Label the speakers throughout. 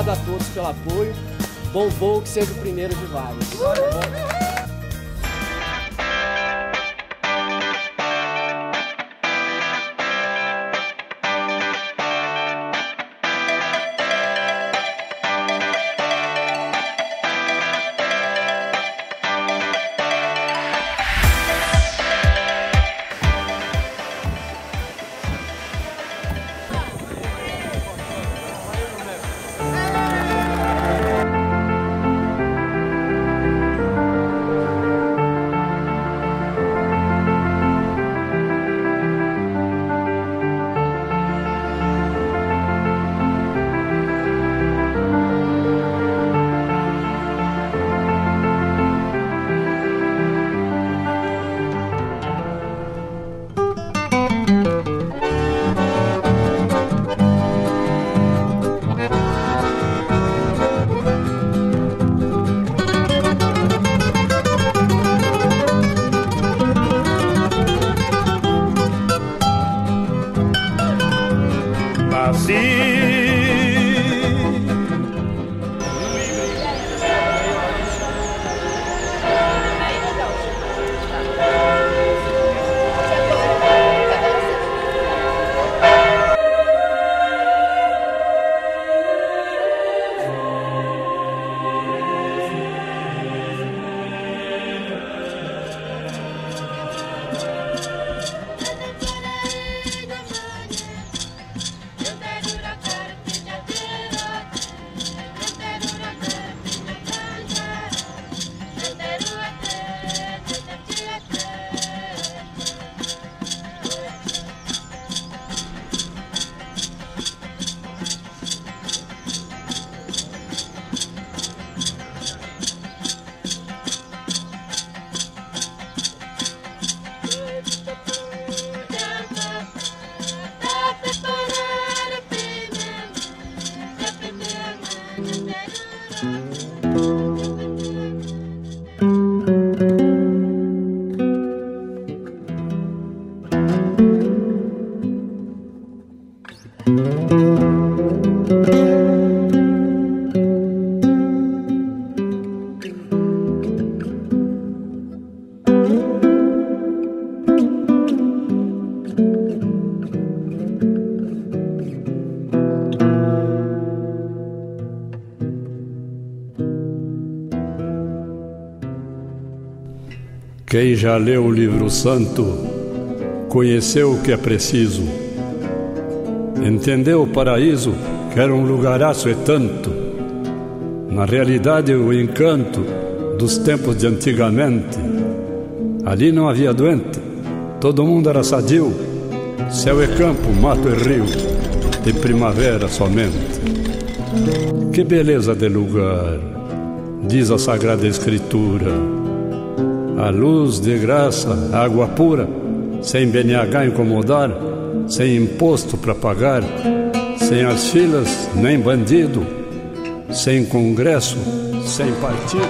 Speaker 1: Obrigado a todos pelo apoio. Bom voo, que seja o primeiro de vários.
Speaker 2: Quem já leu o livro santo conheceu o que é preciso. Entendeu o paraíso, que era um lugaraço e tanto. Na realidade, o encanto dos tempos de antigamente. Ali não havia doente, todo mundo era sadio. Céu e campo, mato e rio, de primavera somente. Que beleza de lugar, diz a Sagrada Escritura a luz de graça, água pura, sem BNH incomodar, sem imposto para pagar, sem as filas nem bandido, sem congresso, sem partido.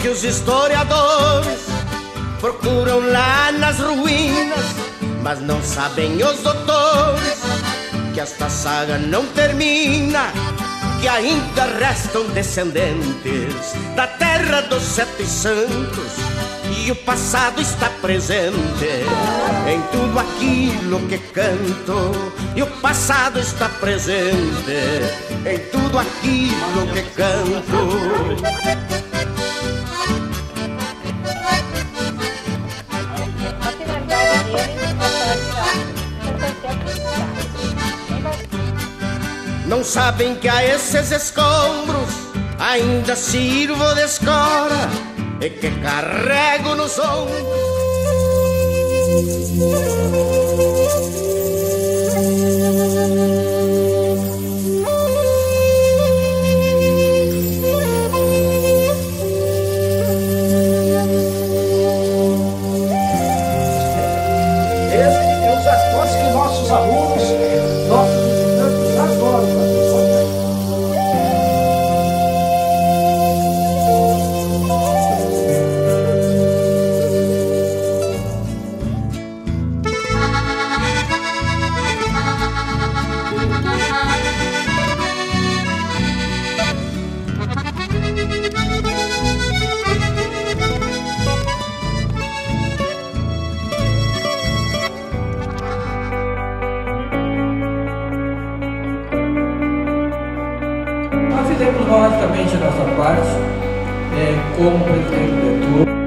Speaker 3: que os historiadores procuram lá nas ruínas, Mas não sabem os doutores que esta saga não termina, que ainda restam descendentes da terra dos sete santos e o passado está presente em tudo aquilo que canto. E o passado está presente em tudo aquilo que canto. Não sabem que a esses escombros ainda sirvo de escora e que carrego nos ombros.
Speaker 4: temos basicamente a nossa parte é, como presidente do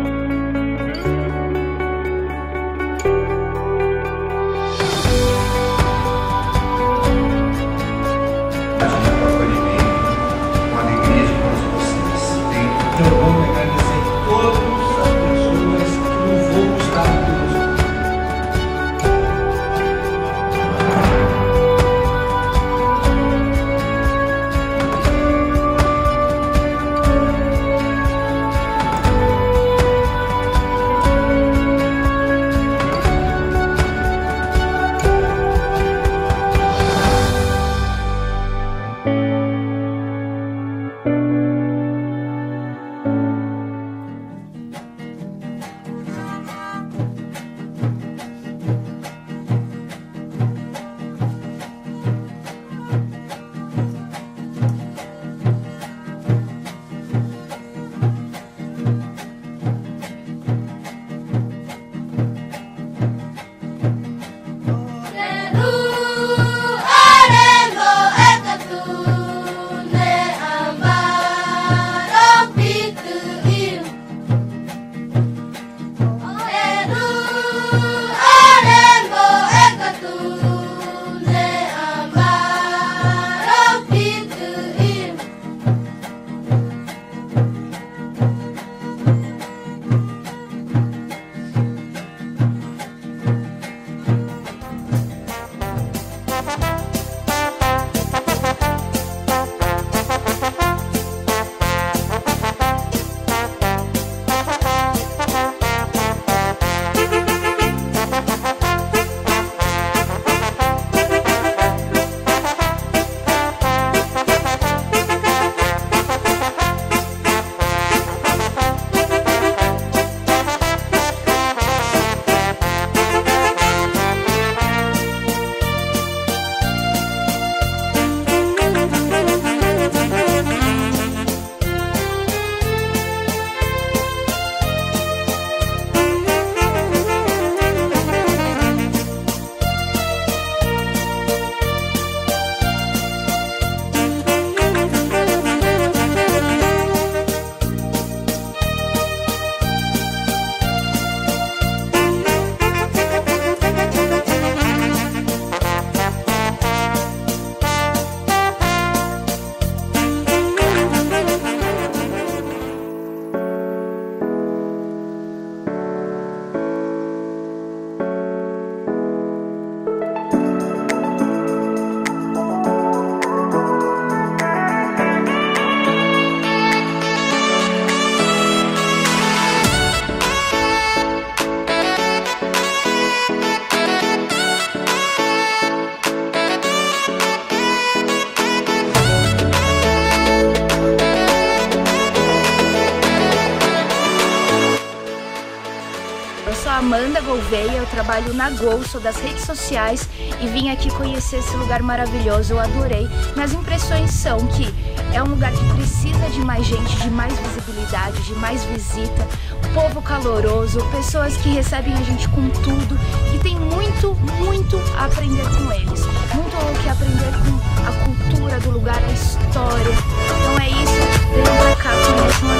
Speaker 4: Amanda Gouveia, eu trabalho na Gol, sou das redes sociais e vim aqui conhecer esse lugar maravilhoso, eu adorei. Minhas impressões são que é um lugar que precisa de mais gente, de mais visibilidade, de mais visita, povo caloroso, pessoas que recebem a gente com tudo, que tem muito, muito a aprender com eles. Muito o que aprender com a cultura do lugar, a história. Então é isso, venham pra cá, conheçam a